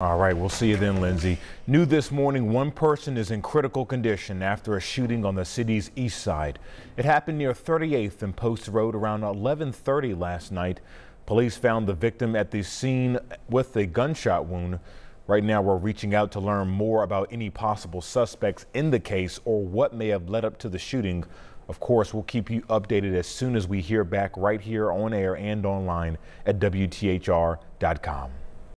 All right, we'll see you then, Lindsay. New this morning, one person is in critical condition after a shooting on the city's east side. It happened near 38th and Post Road around 11:30 last night. Police found the victim at the scene with a gunshot wound. Right now, we're reaching out to learn more about any possible suspects in the case or what may have led up to the shooting. Of course, we'll keep you updated as soon as we hear back right here on air and online at WTHR.com.